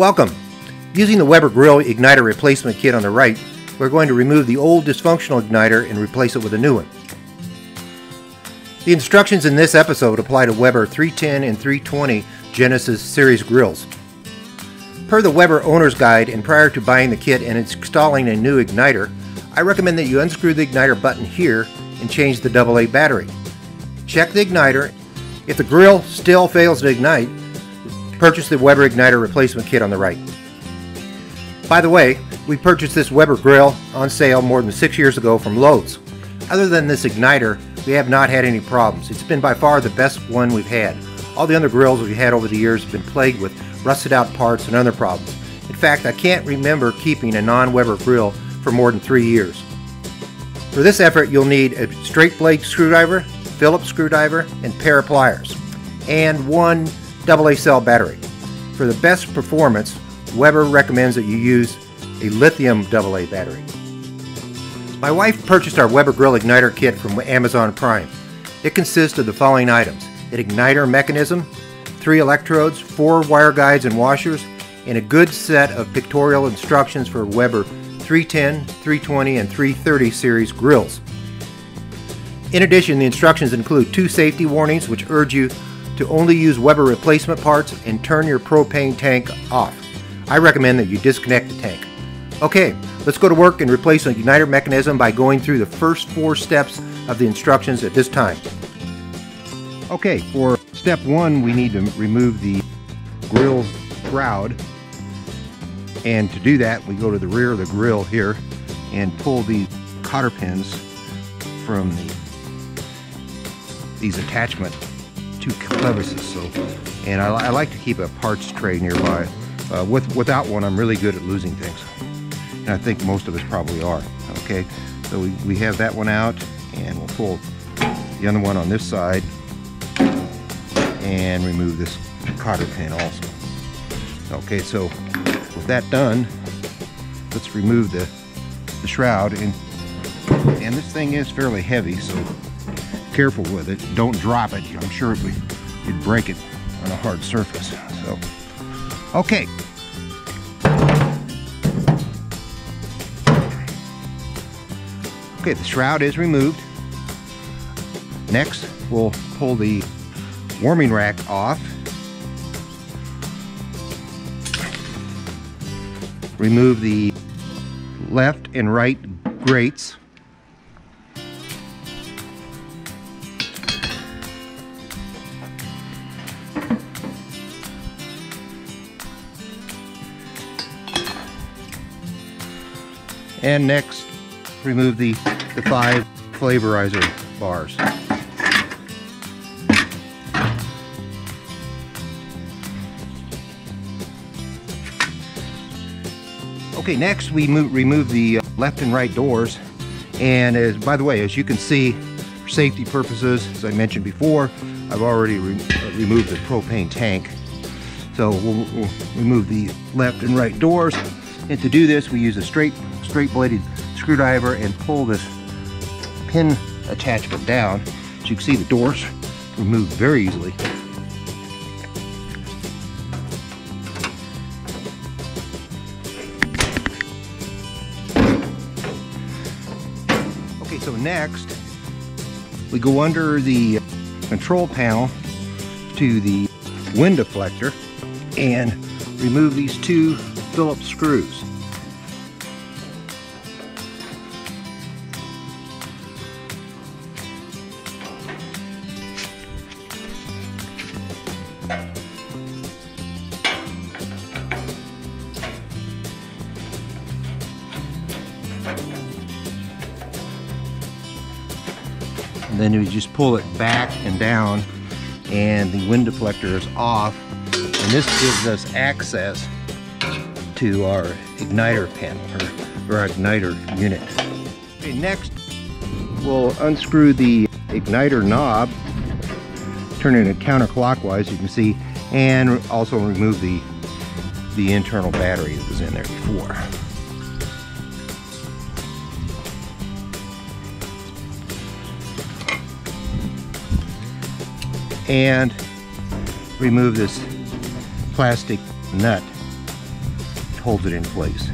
Welcome! Using the Weber Grill igniter replacement kit on the right, we're going to remove the old dysfunctional igniter and replace it with a new one. The instructions in this episode apply to Weber 310 and 320 Genesis series grills. Per the Weber owner's guide and prior to buying the kit and installing a new igniter, I recommend that you unscrew the igniter button here and change the AA battery. Check the igniter. If the grill still fails to ignite, purchase the Weber igniter replacement kit on the right. By the way, we purchased this Weber grill on sale more than six years ago from Lowe's. Other than this igniter, we have not had any problems. It's been by far the best one we've had. All the other grills we've had over the years have been plagued with rusted out parts and other problems. In fact, I can't remember keeping a non-Weber grill for more than three years. For this effort, you'll need a straight blade screwdriver, Phillips screwdriver, and pair of pliers, and one AA cell battery. For the best performance, Weber recommends that you use a lithium AA battery. My wife purchased our Weber Grill Igniter kit from Amazon Prime. It consists of the following items. An igniter mechanism, three electrodes, four wire guides and washers, and a good set of pictorial instructions for Weber 310, 320, and 330 series grills. In addition, the instructions include two safety warnings which urge you to only use Weber replacement parts and turn your propane tank off. I recommend that you disconnect the tank. Okay, let's go to work and replace the igniter mechanism by going through the first four steps of the instructions at this time. Okay, for step one, we need to remove the grill shroud. And to do that, we go to the rear of the grill here and pull the cotter pins from the, these attachment two clevises. So, and I, I like to keep a parts tray nearby. Uh, with without one, I'm really good at losing things and I think most of us probably are. Okay, so we, we have that one out, and we'll pull the other one on this side and remove this cotter pin also. Okay, so with that done, let's remove the, the shroud. And, and this thing is fairly heavy, so careful with it. Don't drop it. I'm sure it would, you'd break it on a hard surface. So, okay, Okay, the shroud is removed. Next, we'll pull the warming rack off. Remove the left and right grates. And next, remove the, the five flavorizer bars. Okay, next we move, remove the uh, left and right doors. And as, by the way, as you can see, for safety purposes, as I mentioned before, I've already re removed the propane tank. So we'll, we'll remove the left and right doors. And to do this, we use a straight, straight bladed screwdriver and pull this pin attachment down. As you can see, the doors remove very easily. Okay, so next, we go under the control panel to the wind deflector and remove these two Phillips screws. Then we just pull it back and down and the wind deflector is off. And this gives us access to our igniter panel or, our igniter unit. Okay, next we'll unscrew the igniter knob, turn it counterclockwise, you can see, and also remove the, the internal battery that was in there before. And remove this plastic nut holds it in place.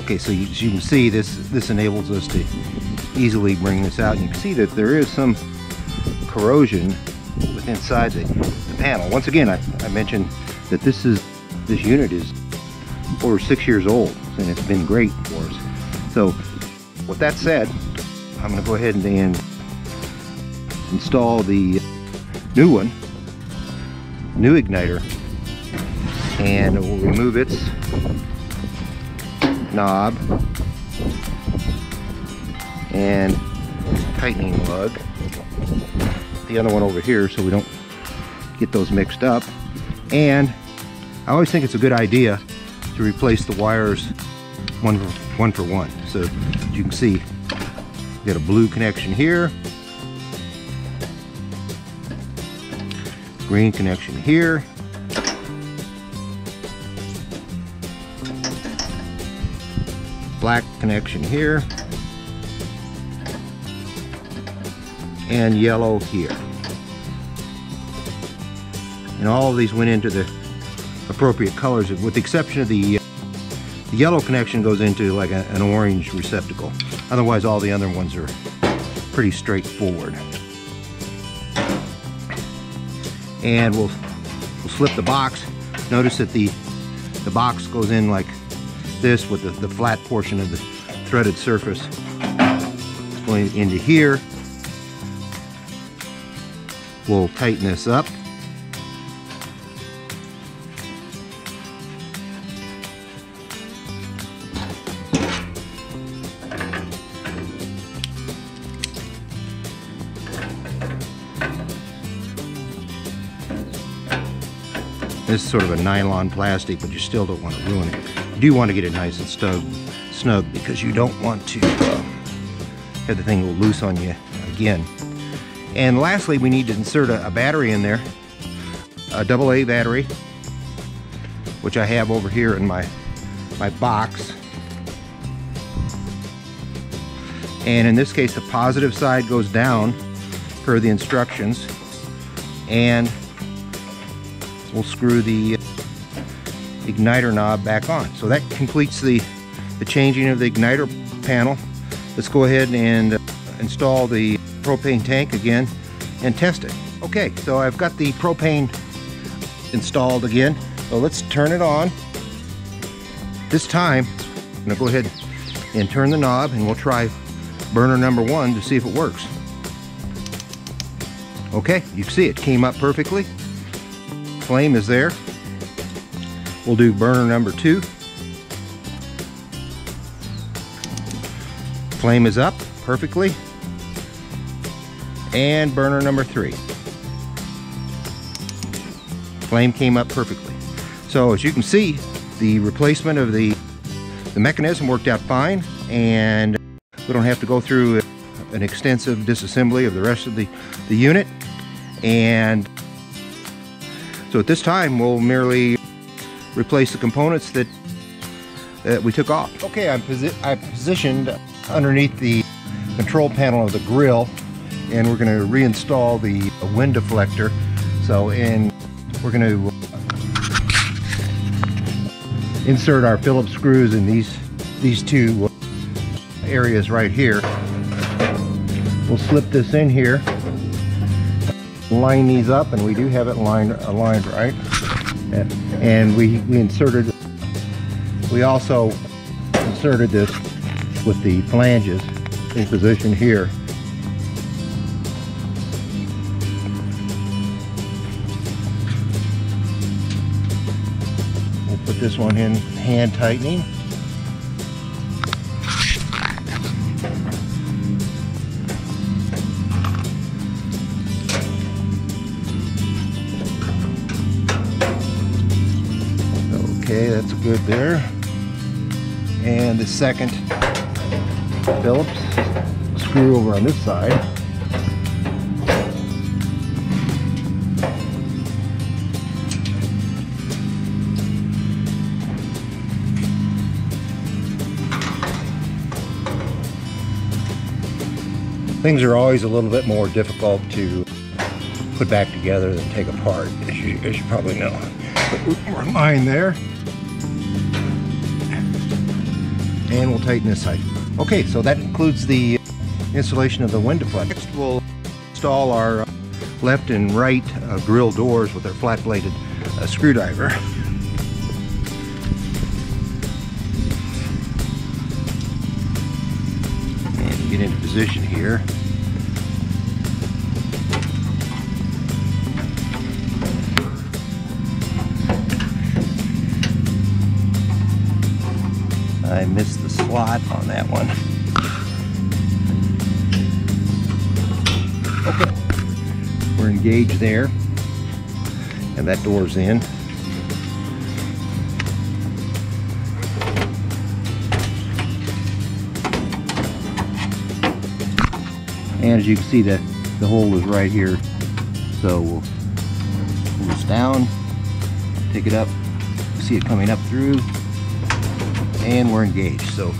Okay, so you, as you can see, this this enables us to easily bring this out. And you can see that there is some corrosion with inside the, the panel. Once again, I, I mentioned that this is this unit is over six years old, and it's been great for us. So, with that said, I'm going to go ahead and, and install the new one, new igniter, and we'll remove its knob and tightening lug. The other one over here so we don't get those mixed up. And I always think it's a good idea to replace the wires one for one. For one. So as you can see, we got a blue connection here, green connection here, black connection here and yellow here. And all of these went into the appropriate colors with the exception of the, uh, the yellow connection goes into like a, an orange receptacle. Otherwise all the other ones are pretty straightforward. And we'll, we'll slip the box. Notice that the the box goes in like this with the, the flat portion of the threaded surface. Going into here. We'll tighten this up. This is sort of a nylon plastic, but you still don't want to ruin it. You do want to get it nice and snug, snug because you don't want to uh, have the thing go loose on you again. And lastly, we need to insert a, a battery in there, a double A battery, which I have over here in my, my box. And in this case, the positive side goes down per the instructions. And we'll screw the igniter knob back on. So that completes the, the changing of the igniter panel. Let's go ahead and uh, install the propane tank again and test it. Okay, so I've got the propane installed again. So let's turn it on. This time, I'm gonna go ahead and turn the knob and we'll try burner number one to see if it works. Okay, you see it came up perfectly. Flame is there. We'll do burner number two. Flame is up perfectly. And burner number three. Flame came up perfectly. So as you can see, the replacement of the, the mechanism worked out fine and we don't have to go through an extensive disassembly of the rest of the, the unit. And so at this time, we'll merely replace the components that, that we took off. Okay, I'm, posi i positioned underneath the control panel of the grill and we're going to reinstall the wind deflector. So, and we're going to insert our Phillips screws in these these two areas right here. We'll slip this in here, line these up, and we do have it lined aligned right and we, we inserted, we also inserted this with the flanges in position here. This one in hand tightening. Okay, that's good there. And the second Phillips screw over on this side. Things are always a little bit more difficult to put back together than take apart, as you, as you probably know. But we're lying there. And we'll tighten this side. Okay, so that includes the installation of the window deflector. Next, we'll install our left and right uh, grill doors with our flat-bladed uh, screwdriver. And get into position here. I missed the slot on that one. Okay, we're engaged there, and that door's in. And as you can see, the, the hole is right here. So we'll pull this down, take it up, see it coming up through, and we're engaged. So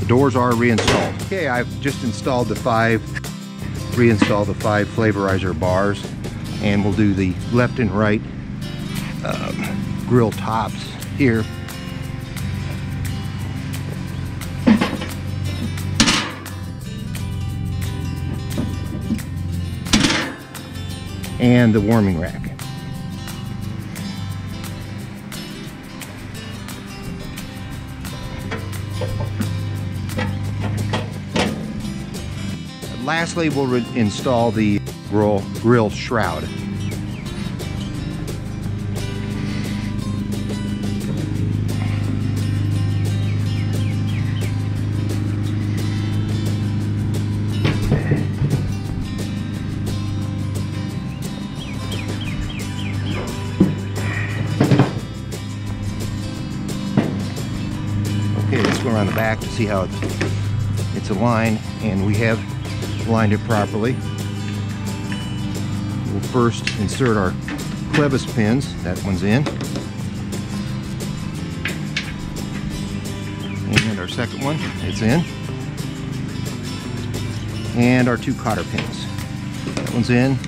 the doors are reinstalled. Okay, I've just installed the five, reinstalled the five flavorizer bars, and we'll do the left and right um, grill tops here. And the warming rack. Lastly, we'll install the grill, grill shroud. Okay, let's go around the back to see how it's aligned and we have lined it properly. We'll first insert our clevis pins. That one's in. And our second one, it's in. And our two cotter pins. That one's in.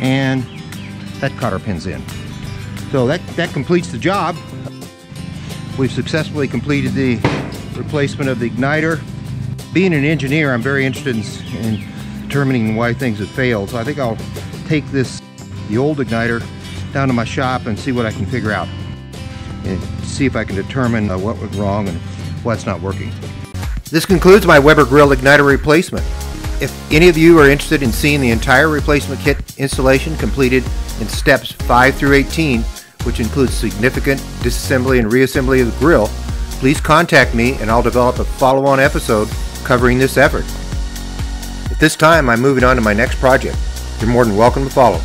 And that cotter pin's in. So that, that completes the job. We've successfully completed the replacement of the igniter. Being an engineer, I'm very interested in, in determining why things have failed. So I think I'll take this, the old igniter, down to my shop and see what I can figure out. And see if I can determine uh, what went wrong and what's not working. This concludes my Weber Grill igniter replacement. If any of you are interested in seeing the entire replacement kit installation completed in steps 5 through 18, which includes significant disassembly and reassembly of the grill, please contact me and I'll develop a follow-on episode covering this effort. At this time, I'm moving on to my next project. You're more than welcome to follow.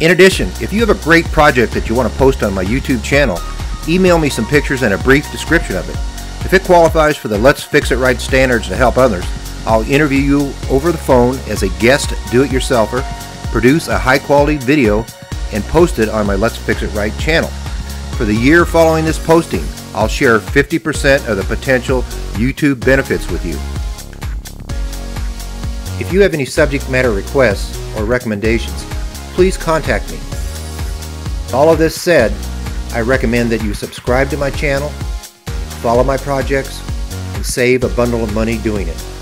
In addition, if you have a great project that you want to post on my YouTube channel, email me some pictures and a brief description of it. If it qualifies for the Let's Fix It Right standards to help others, I'll interview you over the phone as a guest do-it-yourselfer, produce a high-quality video, and post it on my Let's Fix It Right channel. For the year following this posting, I'll share 50% of the potential YouTube benefits with you. If you have any subject matter requests or recommendations, please contact me. All of this said, I recommend that you subscribe to my channel, follow my projects, and save a bundle of money doing it.